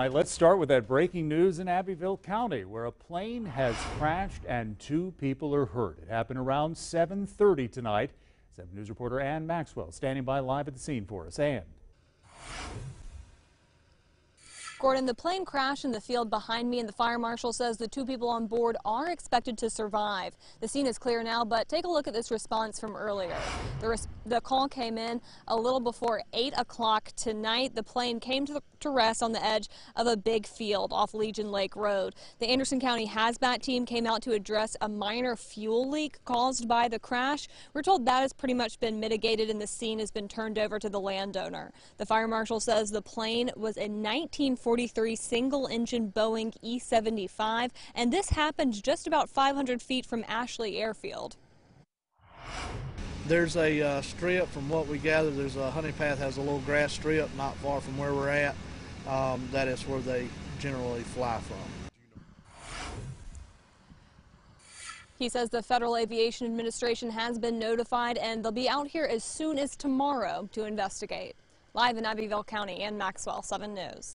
Right, let's start with that breaking news in Abbeville County, where a plane has crashed and two people are hurt. It happened around 7:30 tonight. 7 News reporter Ann Maxwell standing by live at the scene for us. Ann. Gordon, the plane crashed in the field behind me, and the fire marshal says the two people on board are expected to survive. The scene is clear now, but take a look at this response from earlier. The, res the call came in a little before 8 o'clock tonight. The plane came to, to rest on the edge of a big field off Legion Lake Road. The Anderson County hazmat team came out to address a minor fuel leak caused by the crash. We're told that has pretty much been mitigated and the scene has been turned over to the landowner. The fire marshal says the plane was a 1940 43 single-engine Boeing E-75, and this happened just about 500 feet from Ashley Airfield. There's a uh, strip, from what we gather, there's a Honea Path has a little grass strip not far from where we're at. Um, that is where they generally fly from. He says the Federal Aviation Administration has been notified and they'll be out here as soon as tomorrow to investigate. Live in Abbeville County, Ann Maxwell, 7 News.